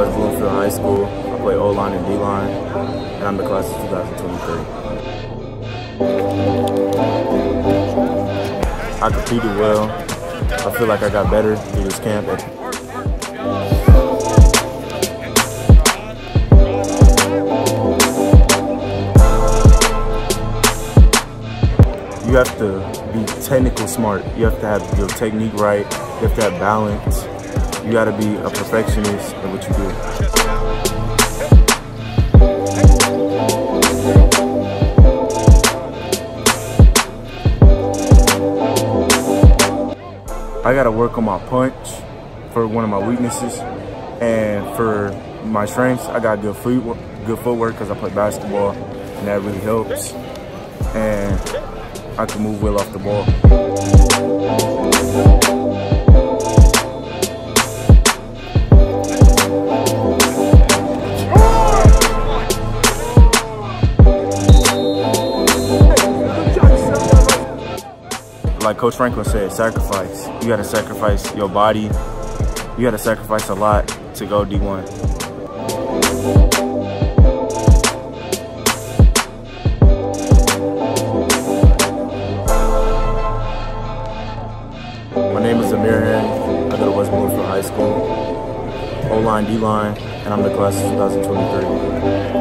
West Bloomfield High School. I play O-line and D-line, and I'm the class of 2023. I competed well. I feel like I got better through this camp. You have to be technical smart. You have to have your technique right. You have to have balance. You got to be a perfectionist in what you do. I got to work on my punch for one of my weaknesses. And for my strengths, I got good foot good footwork because I play basketball, and that really helps. And I can move well off the ball. Like Coach Franklin said, sacrifice. You gotta sacrifice your body. You gotta sacrifice a lot to go D1. My name is Amir Herring. I go to West Bloomfield High School. O-line, D-line, and I'm the class of 2023.